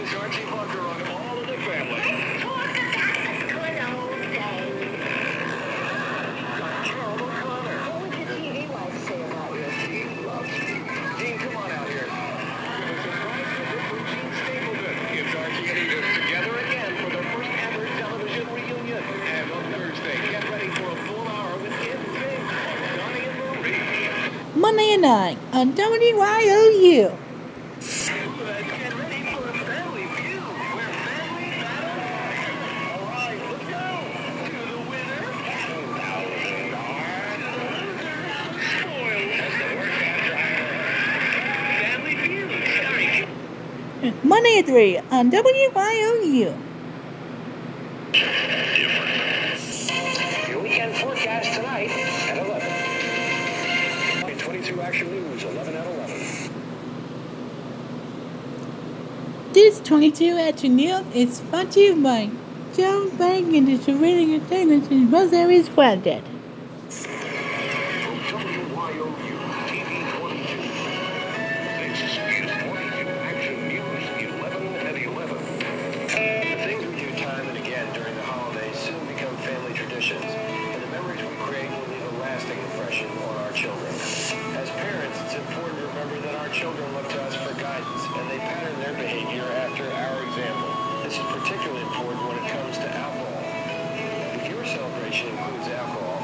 Archie Bunker on all of the family. Good old O'Connor. What would your TV wife say about you? Jean loves you. Jean, come on out here. Give us a surprise visit from Stapleton. It's Archie and Edith together again for their first ever television reunion. And on Thursday, get ready for a full hour with In Sync on Donnie and Marie. Monday 9 on WYOU. Let's get ready for a family feud where family battles. All right, let's go. To the winner. $10,000. Spoiled. That's the word, Family feud. Sorry. Monday at 3 on WYOU. Your weekend forecast tonight at 11. 22 Action News, 11 at 11. This 22 Action News is brought to you by Joe Bank and Distributing Entertainment in most areas granted. WYOU traditions, and the memories we create will leave a lasting impression on our children. As parents, it's important to remember that our children look to us for guidance, and they pattern their behavior after our example. This is particularly important when it comes to alcohol. If your celebration includes alcohol,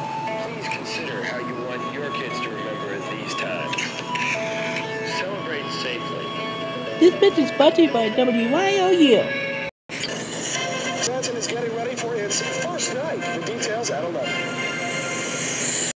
please consider how you want your kids to remember at these times. Celebrate safely. This pitch is you by WYOU. Is getting ready for its first night. The details at 11.